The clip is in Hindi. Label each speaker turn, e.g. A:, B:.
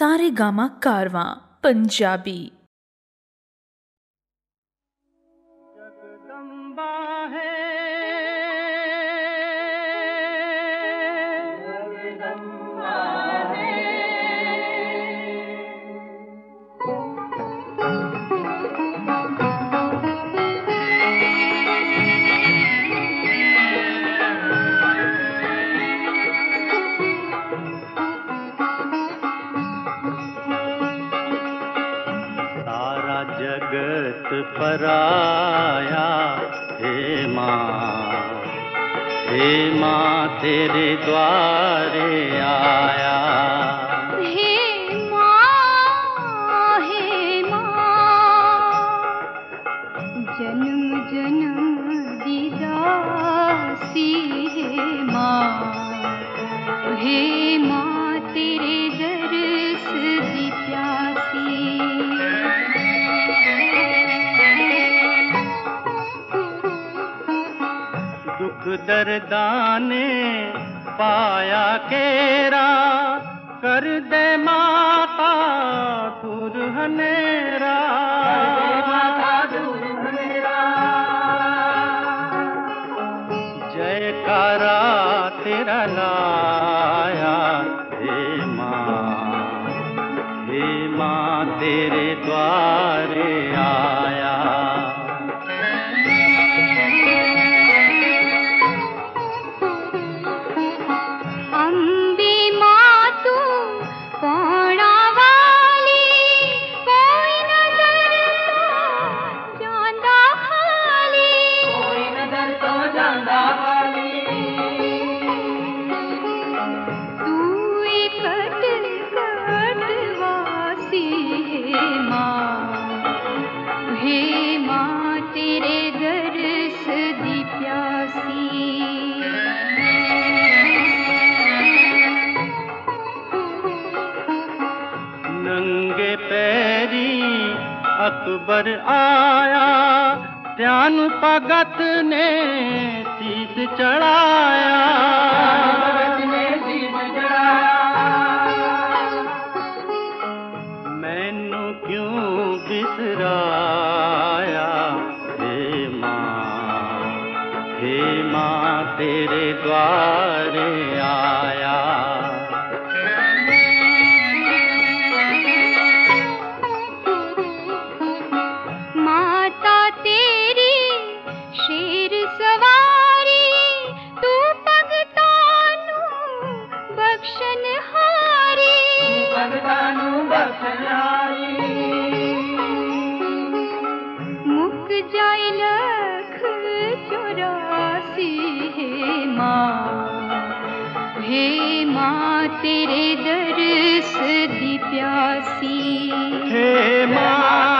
A: सारे गामा कारवां पंजाबी।
B: जगत पराया हे माँ हे माँ, तेरे द्वारे आया।
C: हे माँ हे माँ, जन्म जन्म दिदासी हे माँ। हे
B: दर्दाने पाया केरा कर दे माता दूर हनेरा। जयकारा तेरा लाया हे माँ हे माँ तेरे द्वारे। अकबर आया ध्यान भगत ने शीस चढ़ाया। द्वारे
C: तेरे दर्श दी प्यासी।
B: हे माँ।